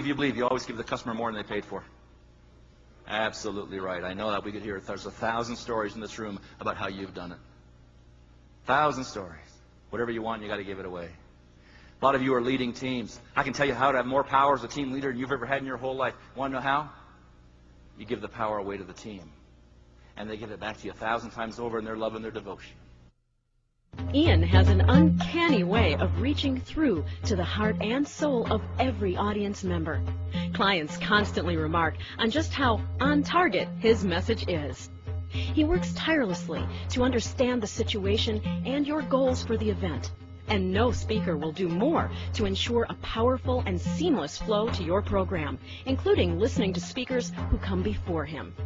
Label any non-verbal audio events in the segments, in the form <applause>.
of you believe you always give the customer more than they paid for? Absolutely right. I know that. We could hear there's a thousand stories in this room about how you've done it. Thousand stories. Whatever you want, you got to give it away. A lot of you are leading teams. I can tell you how to have more power as a team leader than you've ever had in your whole life. Want to know how? You give the power away to the team. And they give it back to you a thousand times over in their love and their devotion. Ian has an uncanny way of reaching through to the heart and soul of every audience member. Clients constantly remark on just how on target his message is. He works tirelessly to understand the situation and your goals for the event. And no speaker will do more to ensure a powerful and seamless flow to your program, including listening to speakers who come before him.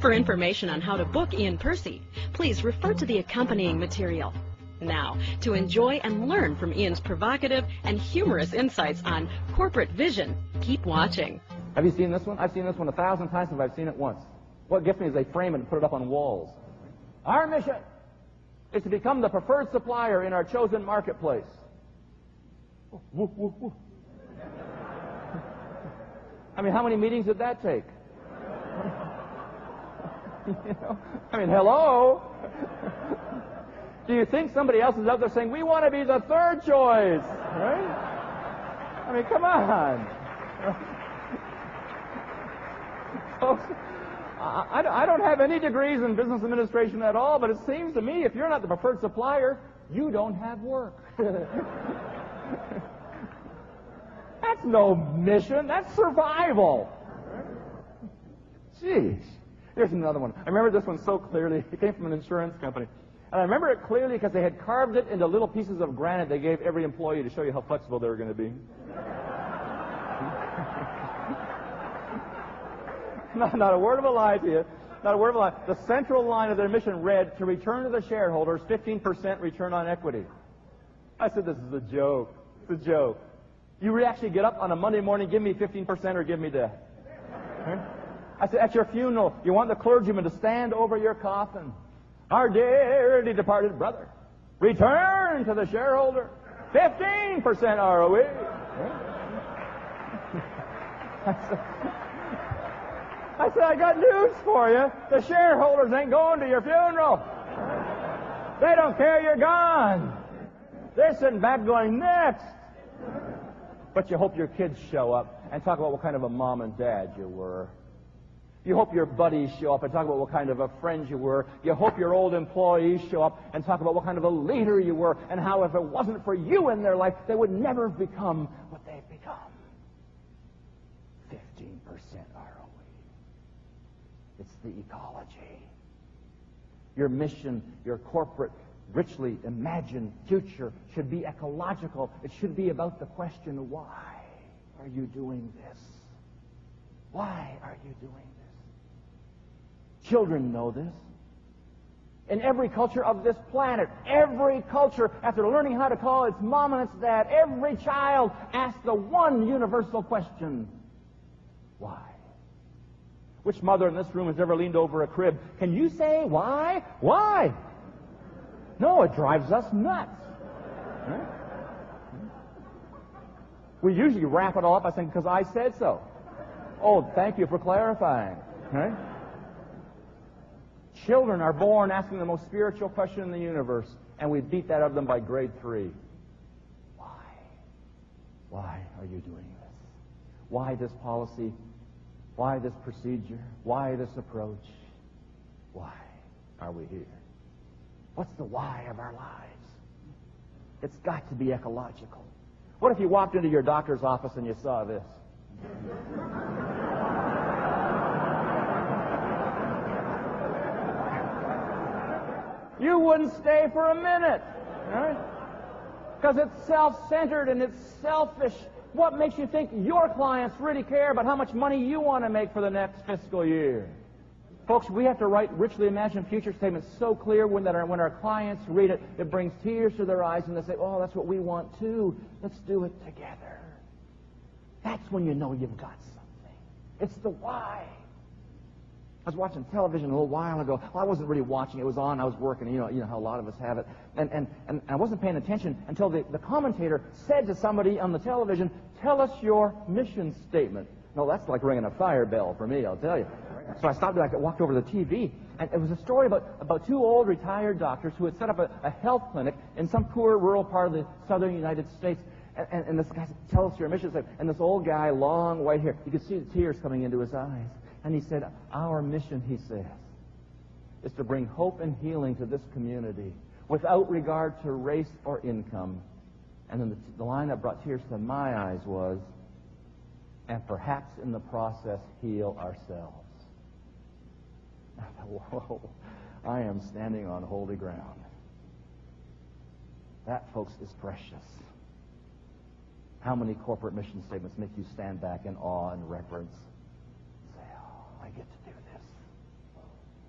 For information on how to book Ian Percy, please refer to the accompanying material. Now, to enjoy and learn from Ian's provocative and humorous insights on corporate vision, keep watching. Have you seen this one? I've seen this one a thousand times if I've seen it once. What gets me is they frame it and put it up on walls. Our mission is to become the preferred supplier in our chosen marketplace. Woo, woo, woo. I mean, how many meetings did that take? <laughs> you know? I mean, hello? Do you think somebody else is out there saying, we want to be the third choice? Right? I mean, come on. <laughs> Folks, I, I don't have any degrees in business administration at all, but it seems to me if you're not the preferred supplier, you don't have work. <laughs> that's no mission. That's survival. Jeez. Here's another one. I remember this one so clearly. It came from an insurance company. And I remember it clearly because they had carved it into little pieces of granite they gave every employee to show you how flexible they were going to be. <laughs> not, not a word of a lie to you. Not a word of a lie. The central line of their mission read, to return to the shareholders 15% return on equity. I said, this is a joke. It's a joke. You actually get up on a Monday morning, give me 15% or give me death. I said, at your funeral, you want the clergyman to stand over your coffin our dearly departed brother. Return to the shareholder. 15% ROE. I said, I said, I got news for you. The shareholders ain't going to your funeral. They don't care you're gone. They're sitting back going, next. But you hope your kids show up and talk about what kind of a mom and dad you were. You hope your buddies show up and talk about what kind of a friend you were. You hope your old employees show up and talk about what kind of a leader you were and how if it wasn't for you in their life, they would never have become what they've become. 15% ROE. It's the ecology. Your mission, your corporate, richly imagined future should be ecological. It should be about the question, why are you doing this? Why are you doing? Children know this. In every culture of this planet, every culture, after learning how to call its mom and its dad, every child asks the one universal question why? Which mother in this room has ever leaned over a crib? Can you say why? Why? No, it drives us nuts. Right? We usually wrap it all up by saying, because I said so. Oh, thank you for clarifying. Right? Children are born asking the most spiritual question in the universe, and we beat that of them by grade three. Why? Why are you doing this? Why this policy? Why this procedure? Why this approach? Why are we here? What's the why of our lives? It's got to be ecological. What if you walked into your doctor's office and you saw this? You wouldn't stay for a minute. Right? Because it's self-centered and it's selfish. What makes you think your clients really care about how much money you want to make for the next fiscal year? Folks, we have to write richly imagined future statements so clear when, that our, when our clients read it, it brings tears to their eyes and they say, oh, that's what we want too. Let's do it together. That's when you know you've got something. It's the why. I was watching television a little while ago. Well, I wasn't really watching. It was on. I was working. You know, you know how a lot of us have it. And, and, and I wasn't paying attention until the, the commentator said to somebody on the television, tell us your mission statement. No, that's like ringing a fire bell for me, I'll tell you. So I stopped and I walked over to the TV, and it was a story about, about two old retired doctors who had set up a, a health clinic in some poor rural part of the southern United States. And, and, and this guy said, tell us your mission statement. And this old guy, long white hair, you could see the tears coming into his eyes. And he said, Our mission, he says, is to bring hope and healing to this community without regard to race or income. And then the, the line that brought tears to my eyes was, and perhaps in the process heal ourselves. I thought, <laughs> whoa, I am standing on holy ground. That, folks, is precious. How many corporate mission statements make you stand back in awe and reverence? I get to do this.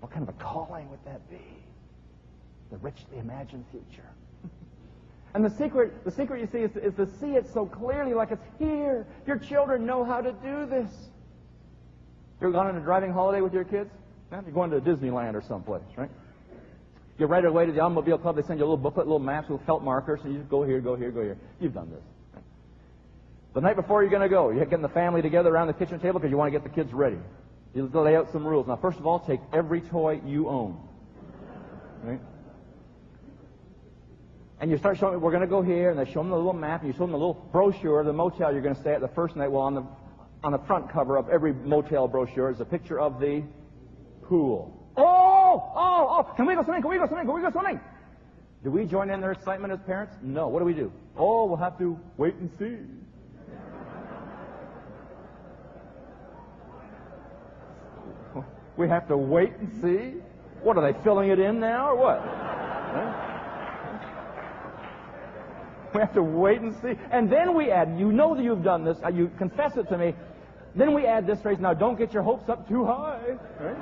What kind of a calling would that be? The richly imagined future. <laughs> and the secret, the secret you see is, is to see it so clearly, like it's here. Your children know how to do this. You're going on a driving holiday with your kids? Now You're going to Disneyland or someplace, right? You right away to the automobile club. They send you a little booklet, little maps, little felt markers, and you just go here, go here, go here. You've done this. The night before you're going to go, you're getting the family together around the kitchen table because you want to get the kids ready. You lay out some rules. Now, first of all, take every toy you own. Right? And you start showing them, we're going to go here, and they show them the little map, and you show them the little brochure of the motel you're going to stay at the first night. Well, on the, on the front cover of every motel brochure is a picture of the pool. Oh, oh, oh, can we go swimming? Can we go swimming? Can we go swimming? Do we join in their excitement as parents? No. What do we do? Oh, we'll have to wait and see. We have to wait and see? What, are they filling it in now or what? We have to wait and see. And then we add, you know that you've done this, uh, you confess it to me. Then we add this phrase, now don't get your hopes up too high. Right?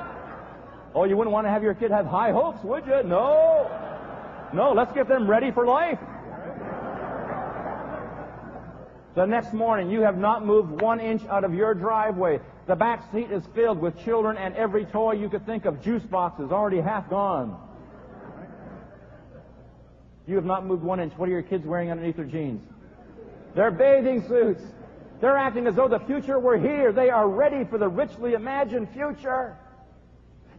Oh, you wouldn't want to have your kid have high hopes, would you? No. No, let's get them ready for life. The next morning, you have not moved one inch out of your driveway. The back seat is filled with children and every toy you could think of. Juice boxes already half gone. You have not moved one inch. What are your kids wearing underneath their jeans? They're bathing suits. They're acting as though the future were here. They are ready for the richly imagined future.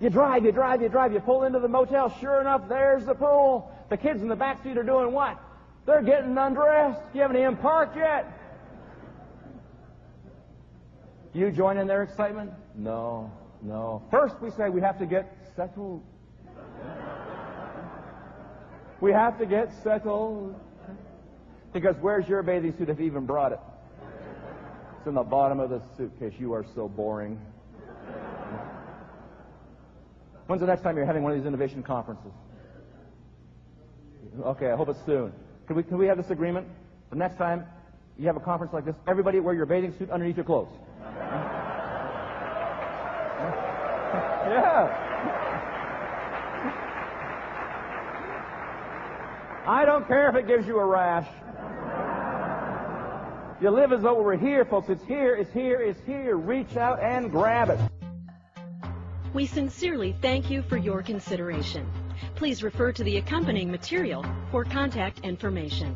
You drive, you drive, you drive, you pull into the motel. Sure enough, there's the pool. The kids in the back seat are doing what? They're getting undressed. You haven't even parked yet. You join in their excitement? No, no. First, we say we have to get settled. We have to get settled. Because where's your bathing suit if you even brought it? It's in the bottom of the suitcase. You are so boring. When's the next time you're having one of these innovation conferences? Okay, I hope it's soon. Can we, can we have this agreement? The next time you have a conference like this, everybody wear your bathing suit underneath your clothes. Yeah. I don't care if it gives you a rash. You live as though we're here, folks. It's here, it's here, it's here. Reach out and grab it. We sincerely thank you for your consideration. Please refer to the accompanying material for contact information.